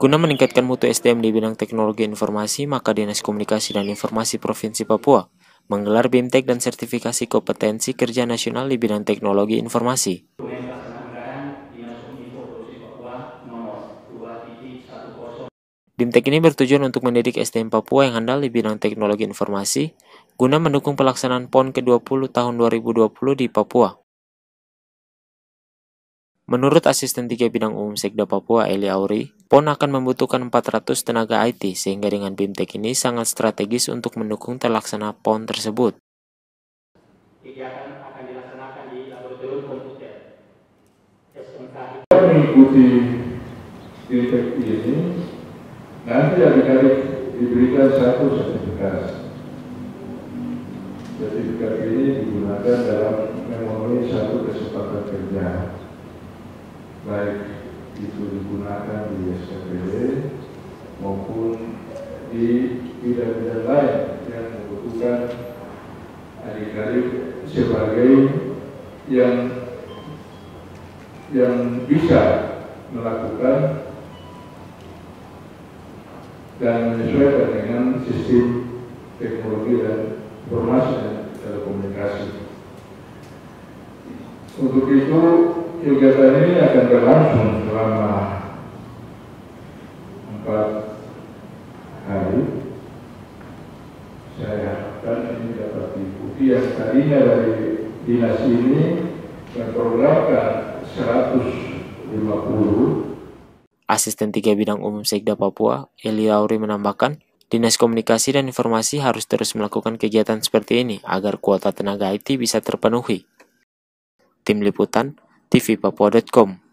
Guna meningkatkan mutu SDM di bidang teknologi informasi, maka Dinas Komunikasi dan Informasi Provinsi Papua menggelar BIMTEK dan sertifikasi kompetensi kerja nasional di bidang teknologi informasi. BIMTEK ini bertujuan untuk mendidik SDM Papua yang handal di bidang teknologi informasi, guna mendukung pelaksanaan PON ke-20 tahun 2020 di Papua. Menurut Asisten 3 Bidang Umum Sekda Papua, Eli Auri, PON akan membutuhkan 400 tenaga IT, sehingga dengan BIMTEK ini sangat strategis untuk mendukung terlaksana PON tersebut. Kegiatan akan. Mengikuti BIMTEK ini, nanti adik-adik diberikan satu sertifikat. Sertifikat ini digunakan dalam memenuhi satu kesempatan kerja baik itu digunakan di SKPD maupun di bidang-bidang lain yang membutuhkan adik-adik sebagai yang yang bisa melakukan dan menyesuaikan dengan sistem teknologi dan informasi dan telekomunikasi. Untuk itu kegiatan ini akan berlangsung selama empat hari. Saya harapkan ini dapat diikuti yang tadinya dari dinas ini memprogramkan 150 Asisten 3 Bidang Umum Sekda Papua, Eli Auri menambahkan, Dinas Komunikasi dan Informasi harus terus melakukan kegiatan seperti ini agar kuota tenaga IT bisa terpenuhi. Tim Liputan, tvpapua.com